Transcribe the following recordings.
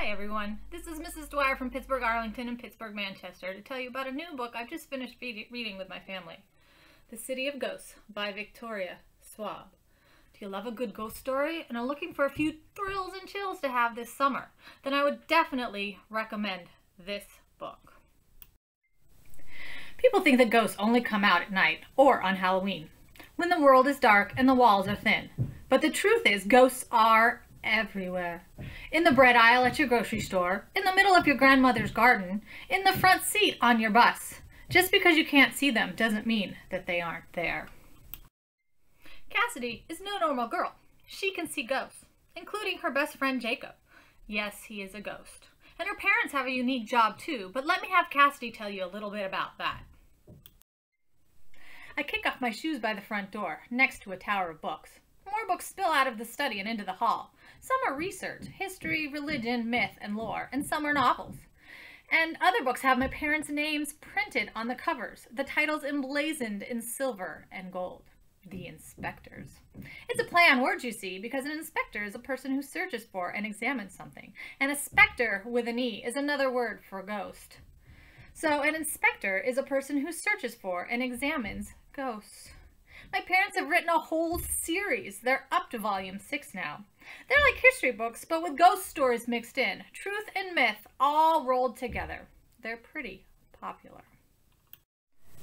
Hi everyone, this is Mrs. Dwyer from Pittsburgh Arlington and Pittsburgh Manchester to tell you about a new book I've just finished reading with my family. The City of Ghosts by Victoria Schwab. Do you love a good ghost story and are looking for a few thrills and chills to have this summer? Then I would definitely recommend this book. People think that ghosts only come out at night or on Halloween, when the world is dark and the walls are thin. But the truth is, ghosts are everywhere. In the bread aisle at your grocery store, in the middle of your grandmother's garden, in the front seat on your bus. Just because you can't see them doesn't mean that they aren't there. Cassidy is no normal girl. She can see ghosts, including her best friend Jacob. Yes, he is a ghost. And her parents have a unique job too, but let me have Cassidy tell you a little bit about that. I kick off my shoes by the front door, next to a tower of books. Books spill out of the study and into the hall. Some are research, history, religion, myth, and lore, and some are novels. And other books have my parents' names printed on the covers, the titles emblazoned in silver and gold. The Inspecters. It's a play on words, you see, because an inspector is a person who searches for and examines something, and a specter with an E is another word for ghost. So an inspecter is a person who searches for and examines ghosts. My parents have written a whole series. They're up to volume six now. They're like history books, but with ghost stories mixed in. Truth and myth all rolled together. They're pretty popular.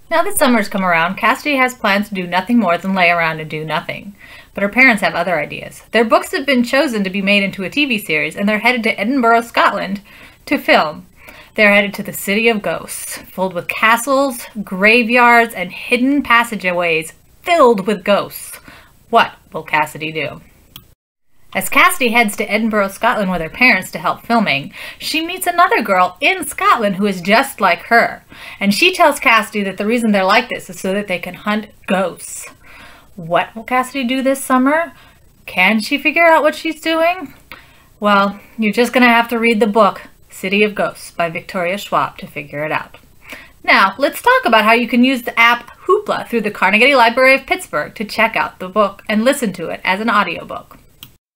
Now that summer's come around, Cassidy has plans to do nothing more than lay around and do nothing. But her parents have other ideas. Their books have been chosen to be made into a TV series, and they're headed to Edinburgh, Scotland to film. They're headed to the City of Ghosts, filled with castles, graveyards, and hidden passageways filled with ghosts. What will Cassidy do? As Cassidy heads to Edinburgh, Scotland with her parents to help filming, she meets another girl in Scotland who is just like her. And she tells Cassidy that the reason they're like this is so that they can hunt ghosts. What will Cassidy do this summer? Can she figure out what she's doing? Well, you're just going to have to read the book, City of Ghosts by Victoria Schwab to figure it out. Now, let's talk about how you can use the app Hoopla through the Carnegie Library of Pittsburgh to check out the book and listen to it as an audiobook.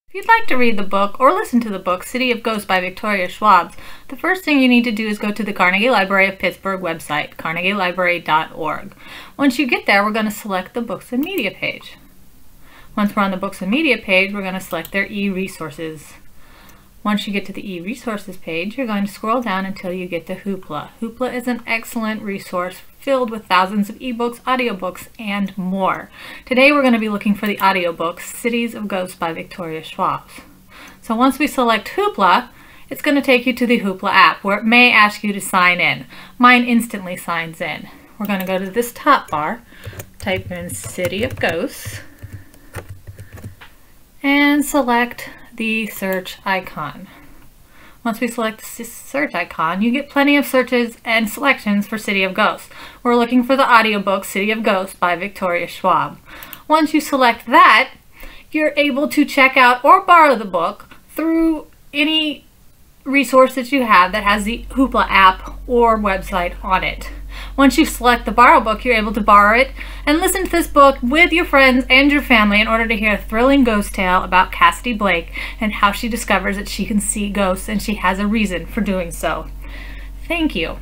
If you'd like to read the book or listen to the book City of Ghosts by Victoria Schwab, the first thing you need to do is go to the Carnegie Library of Pittsburgh website, carnegielibrary.org. Once you get there, we're going to select the Books and Media page. Once we're on the Books and Media page, we're going to select their e-resources. Once you get to the e-resources page, you're going to scroll down until you get to Hoopla. Hoopla is an excellent resource filled with thousands of ebooks, audiobooks, and more. Today we're going to be looking for the audiobook Cities of Ghosts by Victoria Schwab. So once we select Hoopla, it's going to take you to the Hoopla app where it may ask you to sign in. Mine instantly signs in. We're going to go to this top bar, type in City of Ghosts, and select the search icon. Once we select the search icon, you get plenty of searches and selections for City of Ghosts. We're looking for the audiobook City of Ghosts by Victoria Schwab. Once you select that, you're able to check out or borrow the book through any resource that you have that has the Hoopla app or website on it. Once you select the borrow book, you're able to borrow it and listen to this book with your friends and your family in order to hear a thrilling ghost tale about Cassidy Blake and how she discovers that she can see ghosts and she has a reason for doing so. Thank you.